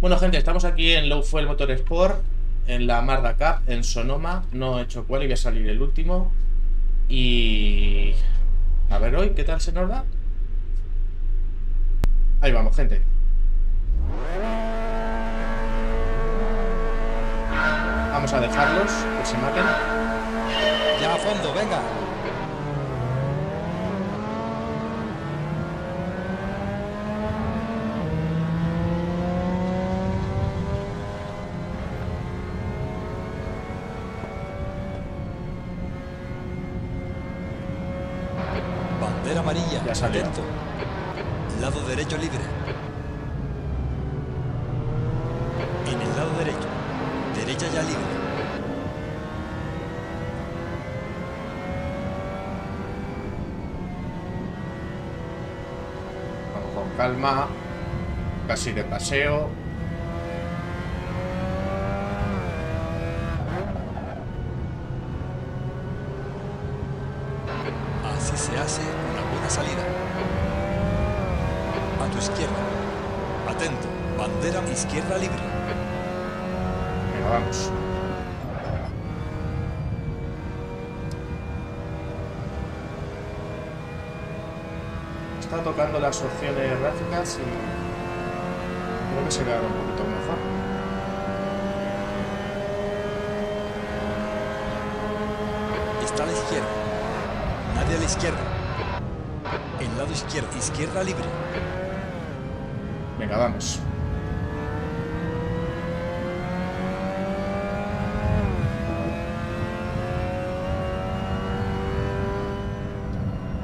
Bueno, gente, estamos aquí en Low Fuel Motorsport, en la Marda Cup, en Sonoma. No he hecho cual y voy a salir el último. Y... A ver hoy, ¿qué tal se nos da? Ahí vamos, gente. Vamos a dejarlos, que se maten. Ya a fondo, venga. Bandera amarilla. Ya salió. Atento. Lado derecho libre. En el lado derecho. Derecha ya libre. Vamos con calma. Casi de paseo. Las opciones gráficas y creo que se quedará un poquito mejor. Está a la izquierda. Nadie a la izquierda. El lado izquierdo. Izquierda libre. Venga, vamos.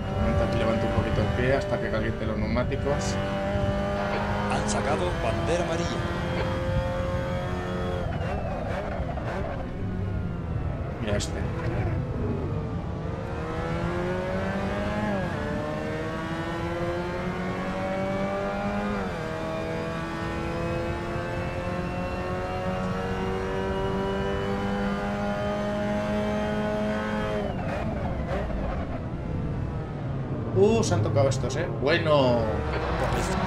De momento aquí levanto un poquito el pie hasta que caliente los neumáticos. Han sacado bandera amarilla. Mira este. Se han tocado estos, eh. Bueno.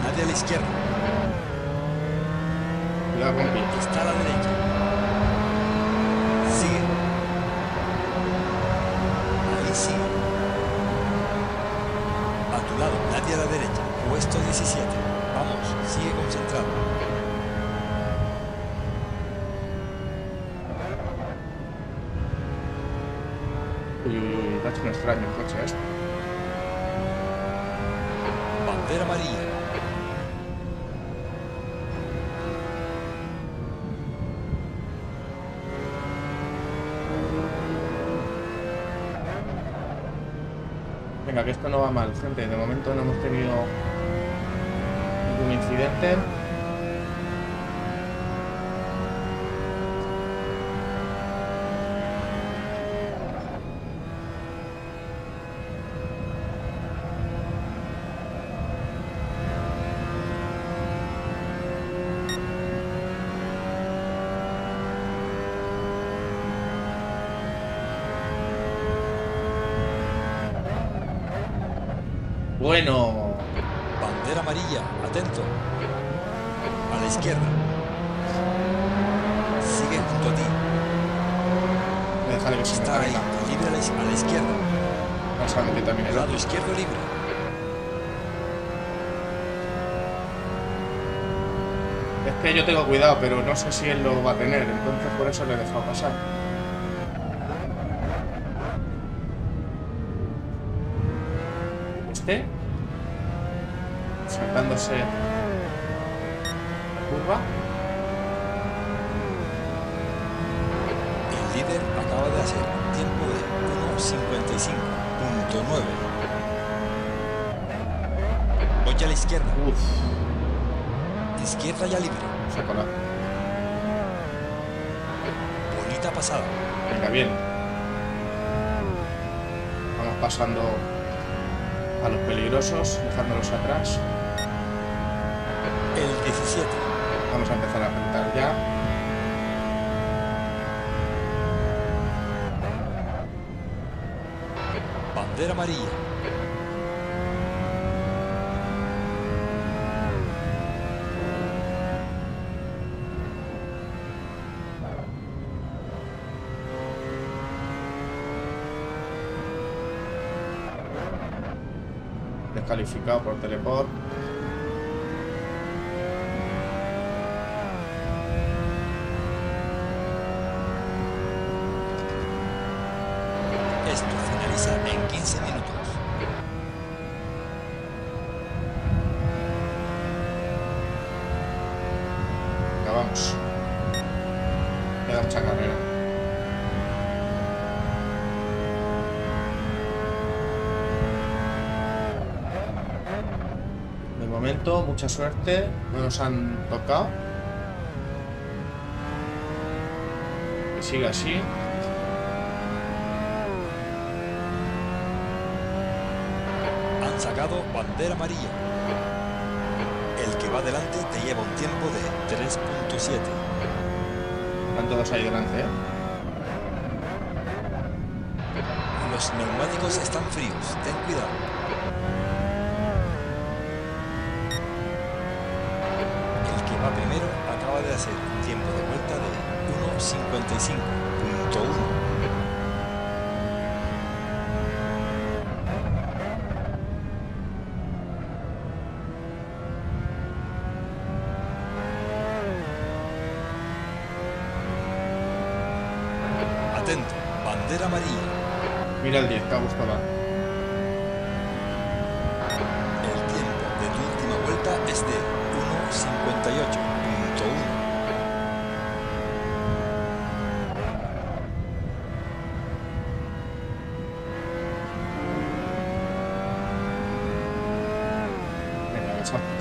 Nadie a la izquierda. Cuidado con. Está a la derecha. Sigue. Ahí sigue. A tu lado. Nadie a la derecha. Puesto 17. Vamos. Sigue concentrado. Uy, uy, uy, hecho un extraño coche este. Bandera. Venga, que esto no va mal, gente. De momento no hemos tenido ningún incidente. Bueno, Bandera amarilla. Atento. A la izquierda. Sigue junto a ti. dejarle que se Está ahí. Libre a la, iz- a la izquierda. Vamos a meter también el Lado izquierdo libre. Es que yo tengo cuidado, pero no sé si él lo va a tener, entonces por eso le he dejado pasar. Este, la curva. El líder acaba de hacer un tiempo de 1.55.9. Voy a la izquierda. Uf, Izquierda ya libre. se ha colado. Bonita pasada. Venga, bien. Vamos pasando a los peligrosos, dejándolos atrás. Vamos a empezar a apretar ya. Bandera amarilla. Descalificado por teleport. Mucha suerte. No nos han tocado. Que siga así. Han sacado bandera amarilla. El que va delante te lleva un tiempo de 3.7. Están todos ahí delante, ¿eh? Los neumáticos están fríos, ten cuidado. El que va primero acaba de tiempo de vuelta de 1.55.1. Atento, bandera amarilla. Mira el 10, que ha.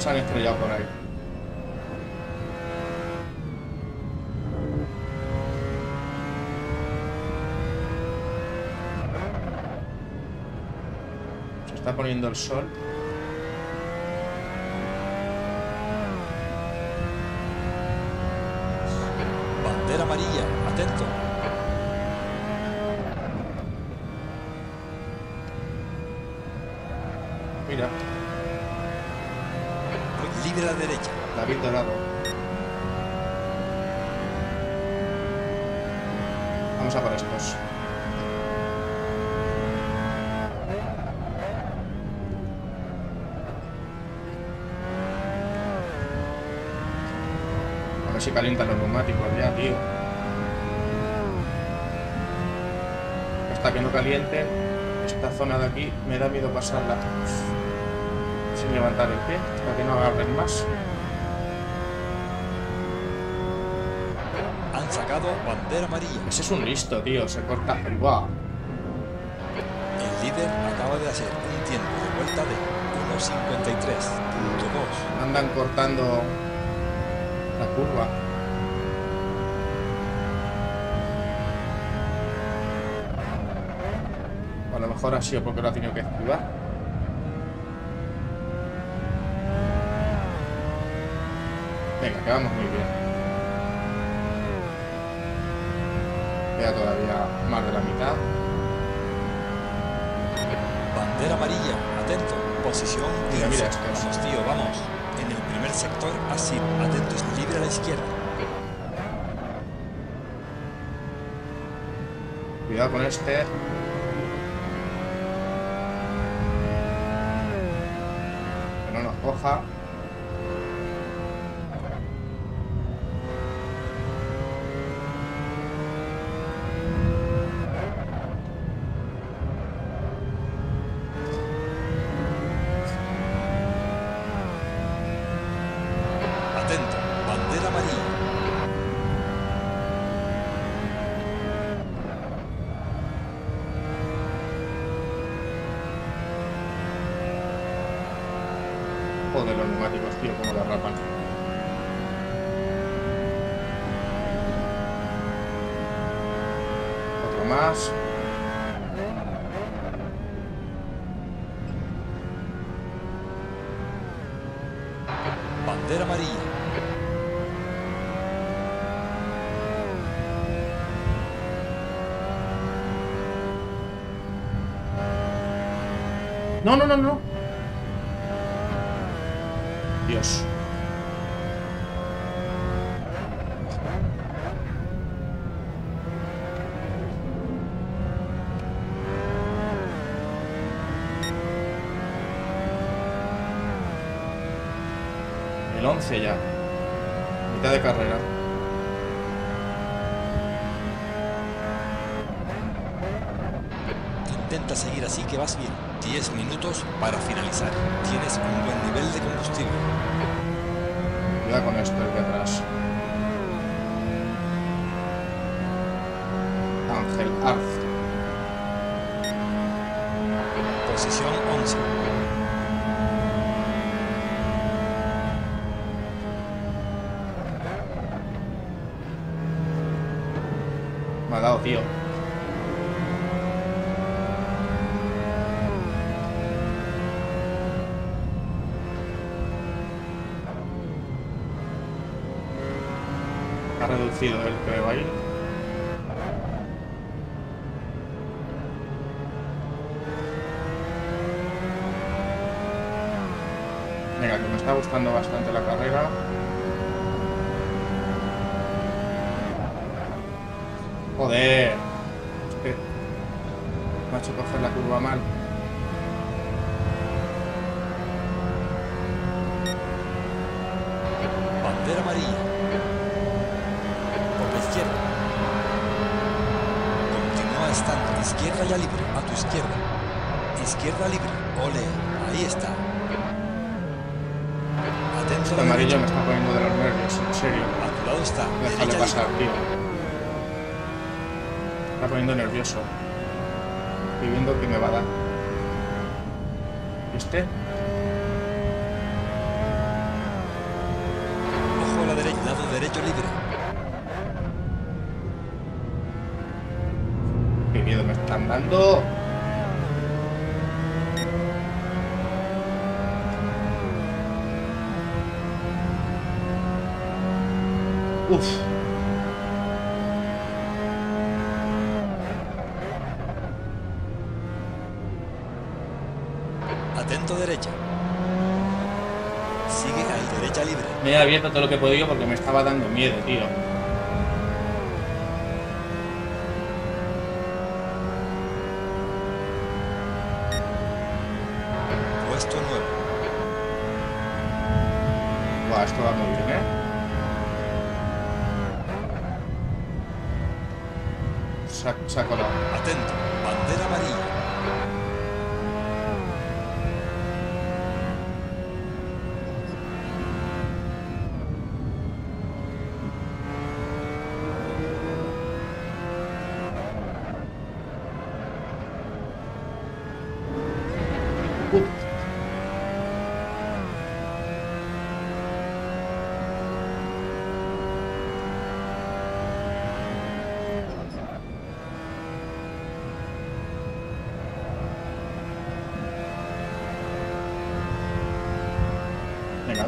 Han estrellado por ahí. Se está poniendo el sol. Bandera amarilla, atento. A la derecha. David Dorado. Vamos a por estos. A ver si calientan los neumáticos ya, tío. Hasta que no calienten, esta zona de aquí me da miedo pasarla sin levantar el pie, hasta que no agarren más. Han sacado bandera amarilla. Ese es un listo, tío, se corta. ¡Buah! El líder acaba de hacer un tiempo de vuelta de 1.53.2. Andan cortando la curva. A lo mejor ha sido porque lo ha tenido que esquivar. Venga, que vamos muy bien. Queda todavía más de la mitad. Bandera amarilla, atento. Posición Mira, mira 15. estos. Vamos, tío, vamos. En el primer sector, así. Atentos, libre a la izquierda. Cuidado con este. Que no nos coja. Joder, los neumáticos, tío, como derrapan. Otro más. Bandera amarilla. No, no, no, no. El 11 ya. Mitad de carrera. Intenta seguir así que vas bien. 10 minutos para finalizar. Tienes un buen nivel de combustible. Cuidado con esto, el de atrás. Ángel Arz. Posición 11. Me ha dado, tío. Reducido el que va a ir. Venga, que me está gustando bastante la carrera. Joder. Es que me ha hecho coger la curva mal. Bandera amarilla. Por la izquierda. Estando. Izquierda ya libre. A tu izquierda. Izquierda libre. Ole. Ahí está. Atento El amarillo derecha. me está poniendo de los nervios, en serio. A tu lado está. Déjale pasar, tío. Me está poniendo nervioso. Estoy viendo que me va a dar. ¿Viste? Ojo a la derecha. Lado derecho libre. Qué miedo dando. Uf. Atento derecha. Sigue ahí. Derecha libre. Me he abierto todo lo que he podido porque me estaba dando miedo, tío.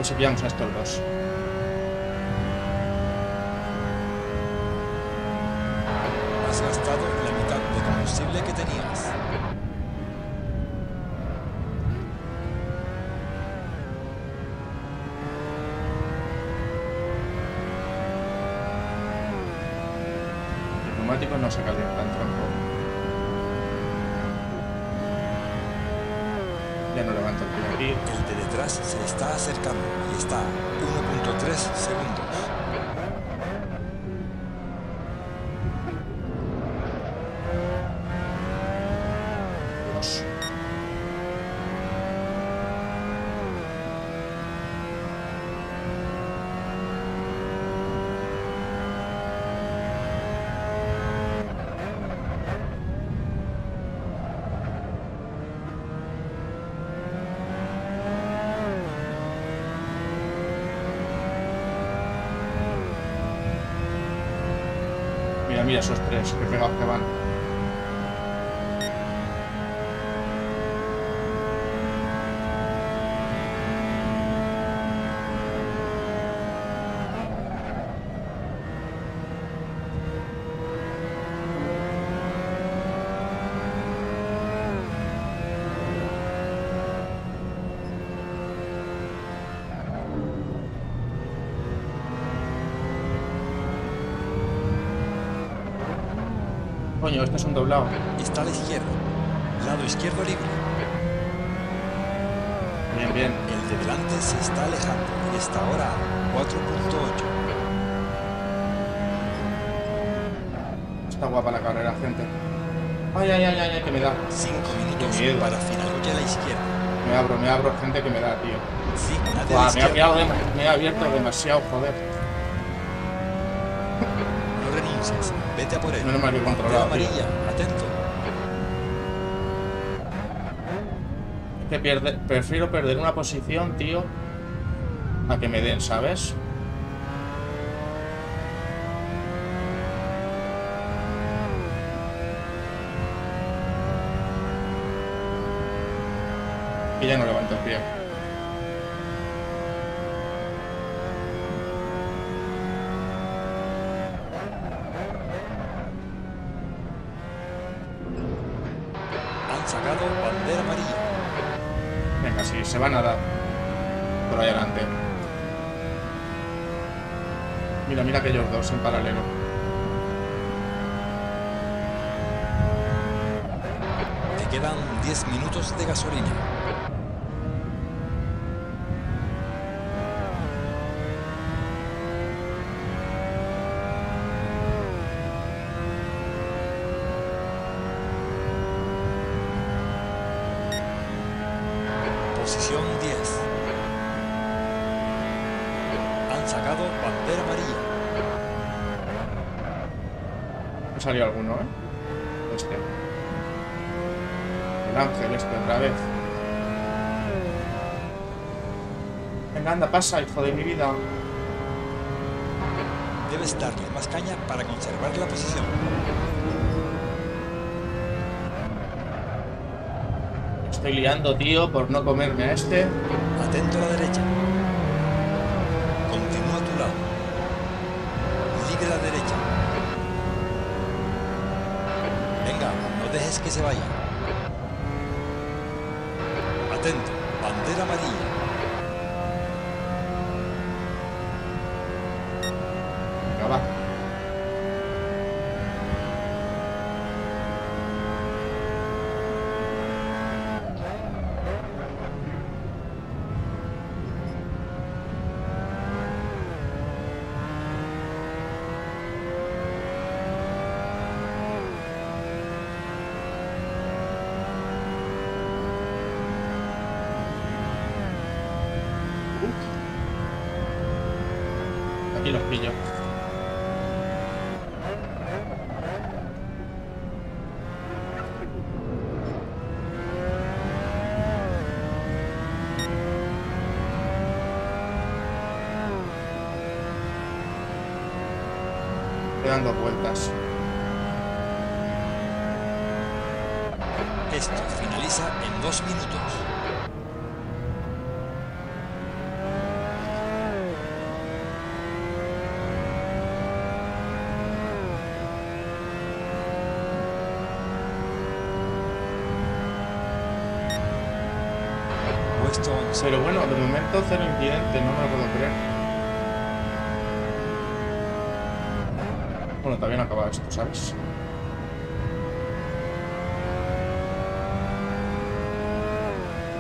Ver si pillamos a estos dos. Has gastado la mitad de combustible que tenías. Los neumáticos no se calientan tronco. Ya no levanto el de detrás se está acercando y está a 1.3 segundos. Mira, mira esos tres, que pegados que van. Un doblado. Está a la izquierda. Lado izquierdo libre. Bien, bien. El de delante se está alejando y está ahora a 4.8. Está guapa la carrera, gente. Ay, ay, ay, ay, que me da. 5 minutos miedo. para finalizar a la izquierda. Me abro, me abro, gente, que me da, tío. Me, ha me abierto demasiado, joder. No renuncies. Vete a por él. Que he Bandera controlado, amarilla. Atento. Es que pierde, prefiero perder una posición, tío, a que me den, ¿sabes? Y ya no levanto el pie. Han sacado bandera amarilla. Venga, sí, se van a dar. Por ahí adelante. Mira, mira aquellos dos en paralelo. Te quedan 10 minutos de gasolina. Posición 10. Han sacado bandera amarilla. Me salió alguno, ¿eh? Este. El ángel este otra vez. Venga, anda, pasa, hijo de mi vida. Debes darle más caña para conservar la posición. Estoy liando, tío, por no comerme a este. Atento a la derecha. Continúa a tu lado. A la derecha. Venga, no dejes que se vaya. Atento. Bandera amarilla. Quedan dos vueltas. Esto finaliza en dos minutos. Puesto 11. Pero bueno, de momento cero incidente, no me lo puedo creer. Bueno, todavía no ha acabado esto, ¿sabes?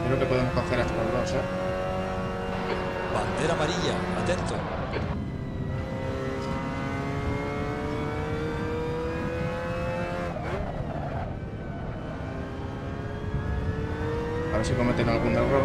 Creo que podemos coger a estos dos, ¿eh? Bandera amarilla. Atento. A ver si cometen algún error.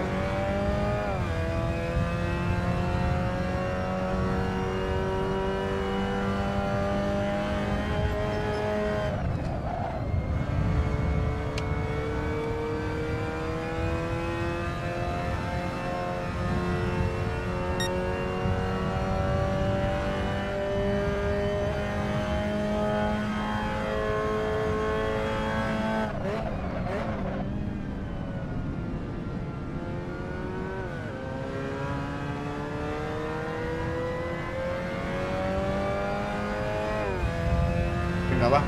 Venga, va.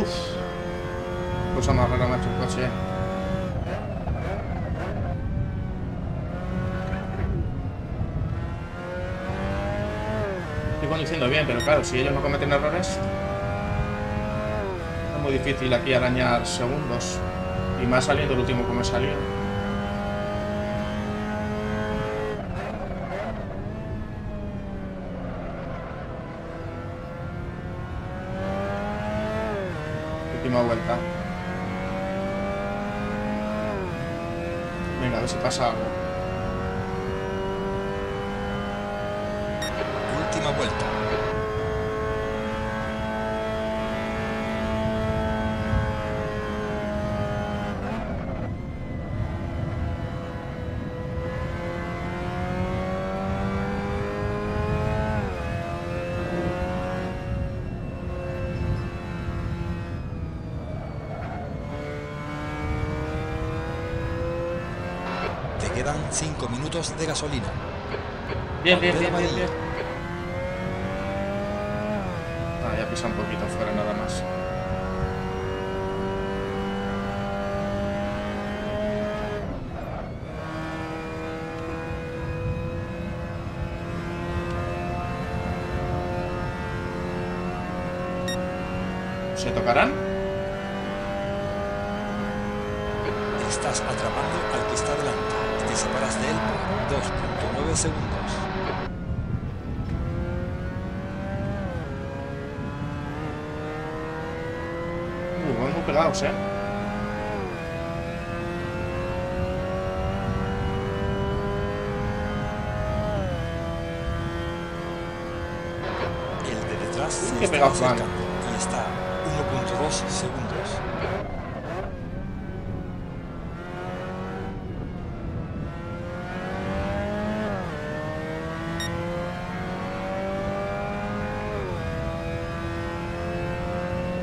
Uf. Cosa más rara, macho, el coche. Estoy conduciendo bien, pero claro, si ellos no cometen errores... muy difícil aquí arañar segundos. Y más saliendo el último como salió. Última vuelta. Venga, a ver si pasa algo. Quedan 5 minutos de gasolina. Bien, bien, bien, bien. Ah, ya pisa un poquito fuera nada más. ¿Se tocarán? Uh, muy pegados, ¿eh? El de detrás se Qué pegados van. y está a 1.2 segundos.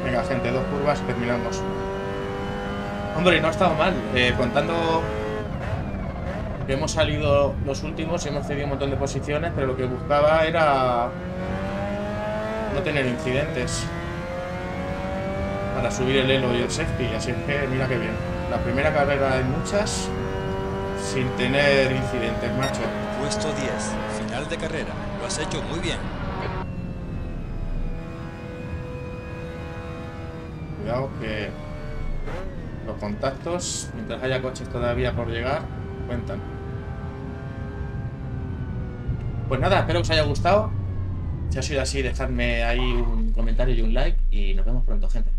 Venga, gente, dos curvas terminamos. Hombre, no ha estado mal. eh, contando que hemos salido los últimos y hemos cedido un montón de posiciones, pero lo que buscaba era no tener incidentes para subir el elo y el safety. Así que mira qué bien. La primera carrera de muchas sin tener incidentes, macho. Puesto 10, final de carrera. Lo has hecho muy bien. Cuidado que los contactos, mientras haya coches todavía por llegar, cuentan. Pues nada, espero que os haya gustado. Si ha sido así, dejadme ahí un comentario y un like y nos vemos pronto, gente.